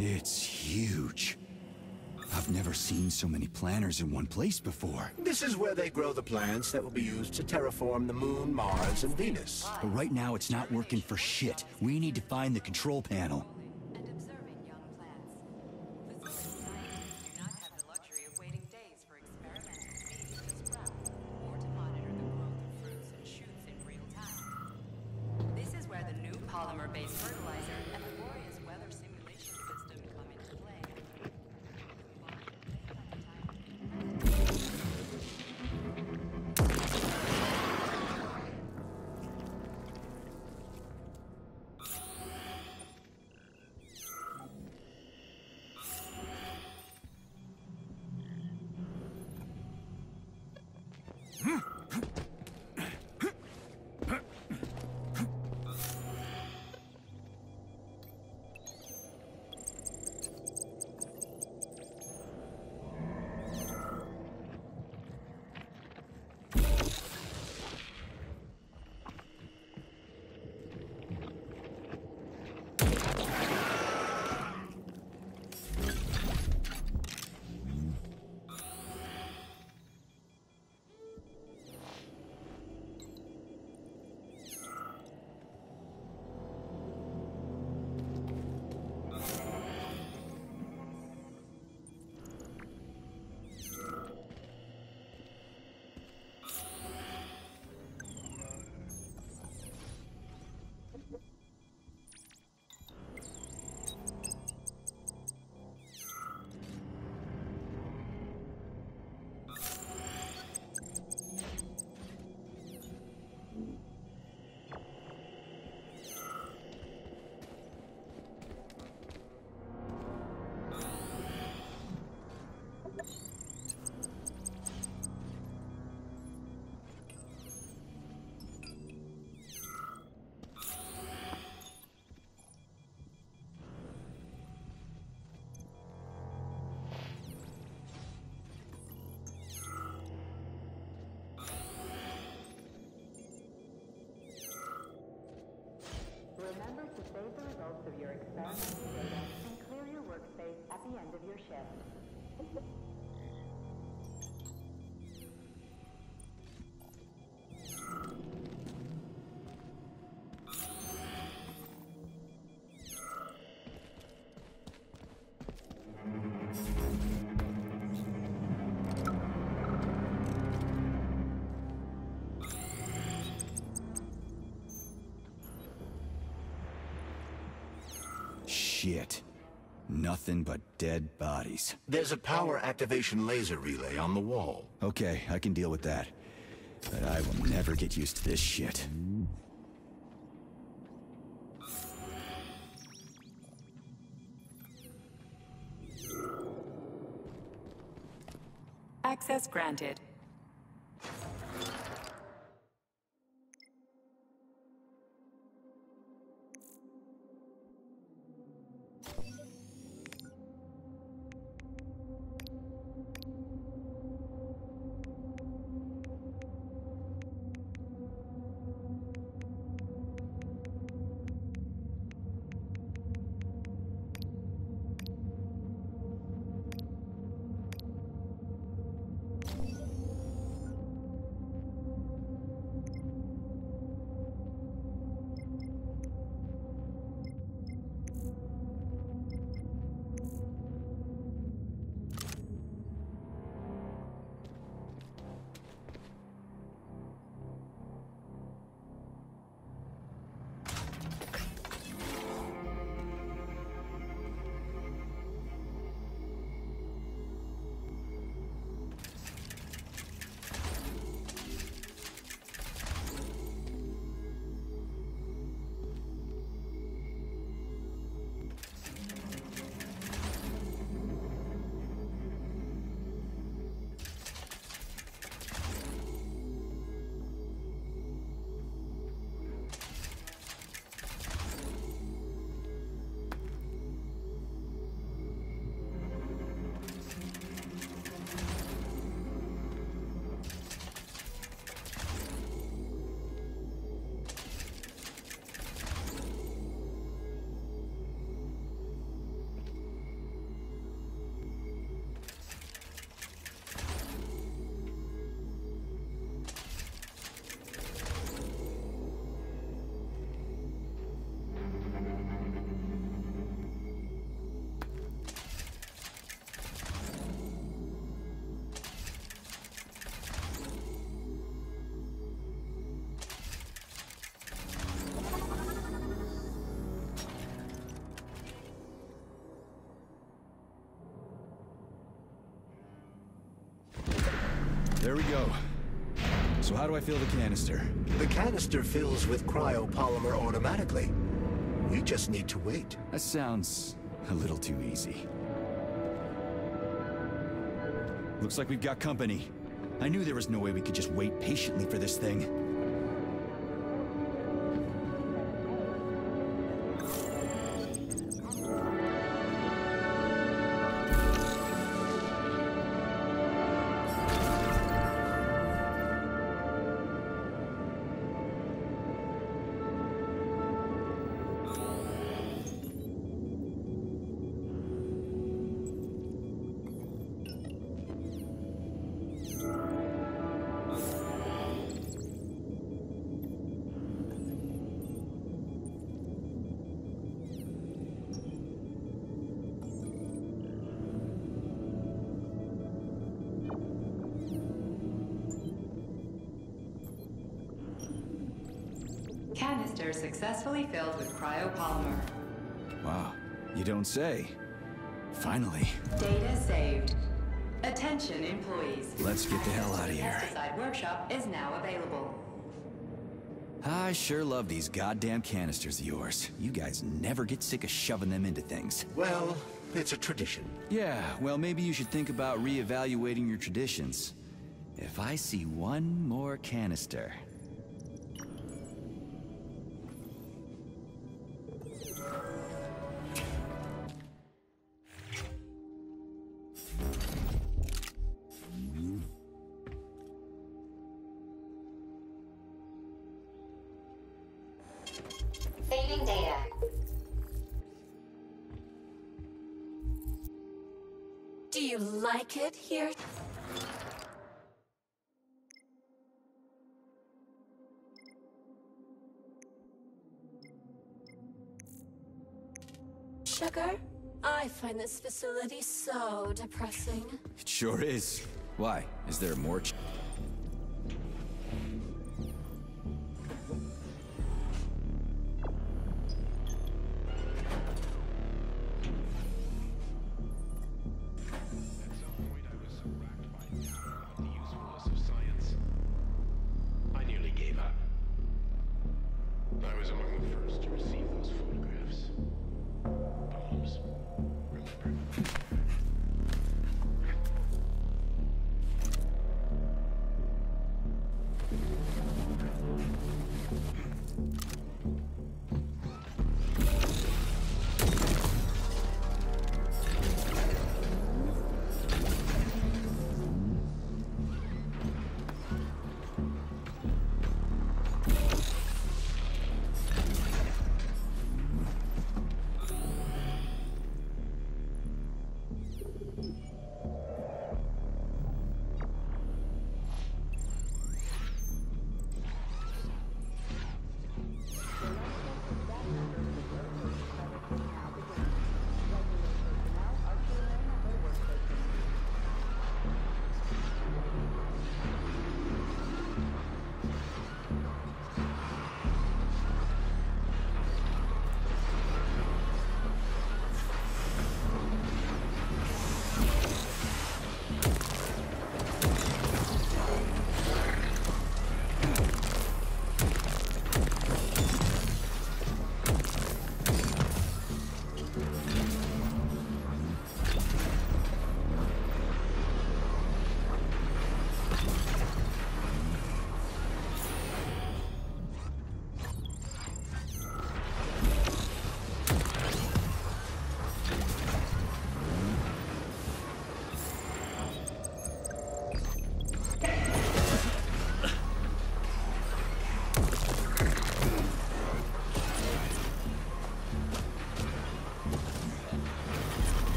It's huge. I've never seen so many planters in one place before. This is where they grow the plants that will be used to terraform the Moon, Mars, and Venus. But right now it's not working for shit. We need to find the control panel. and observing at the end of your shift. Shit. Nothing but dead bodies. There's a power activation laser relay on the wall. Okay, I can deal with that. But I will never get used to this shit. Access granted. There we go. So how do I fill the canister? The canister fills with cryopolymer automatically. We just need to wait. That sounds a little too easy. Looks like we've got company. I knew there was no way we could just wait patiently for this thing. Canister successfully filled with cryopolymer. Wow, you don't say. Finally. Data saved. Attention employees. Let's get the hell out of here. Pesticide workshop is now available. I sure love these goddamn canisters of yours. You guys never get sick of shoving them into things. Well, it's a tradition. Yeah, well, maybe you should think about reevaluating your traditions. If I see one more canister. Like it here? Sugar? I find this facility so depressing. It sure is. Why? Is there more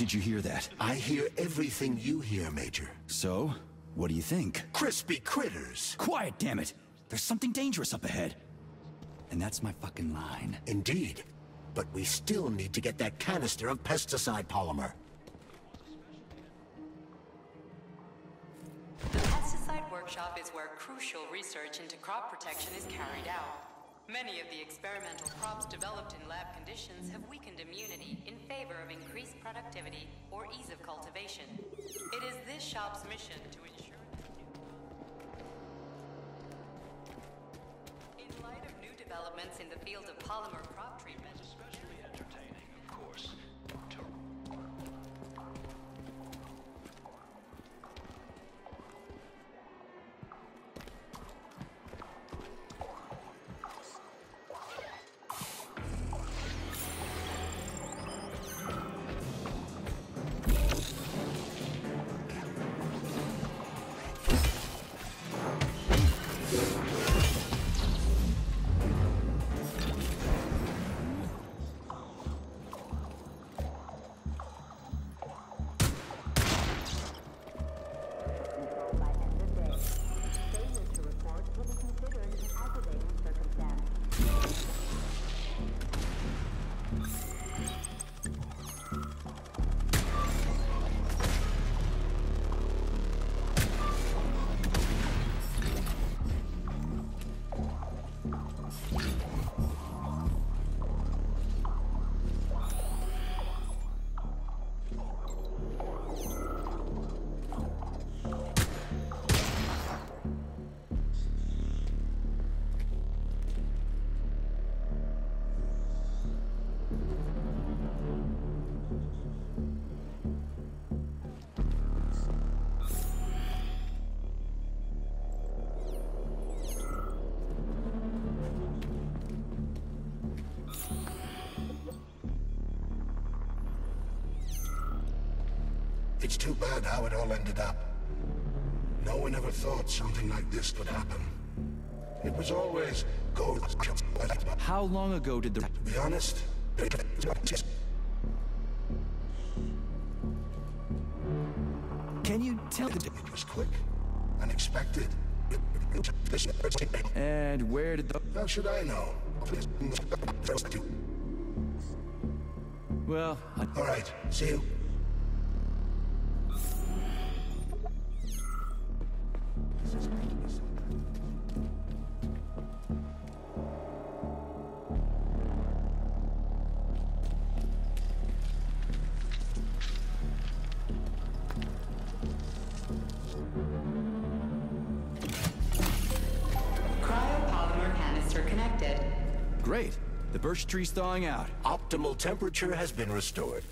Did you hear that? I hear everything you hear, Major. So, what do you think? Crispy critters. Quiet, damn it! There's something dangerous up ahead. And that's my fucking line. Indeed. But we still need to get that canister of pesticide polymer. The pesticide workshop is where crucial research into crop protection is carried out. Many of the experimental crops developed in lab conditions have weakened immunity in favor of increased productivity or ease of cultivation. It is this shop's mission to ensure. In light of new developments in the field of polymer crop It's too bad how it all ended up. No one ever thought something like this could happen. It was always go. How long ago did the... be honest, Can you tell... it was quick, unexpected. And where did the... How should I know? Well, I... All right, see you. Great. The birch tree's thawing out. Optimal temperature has been restored.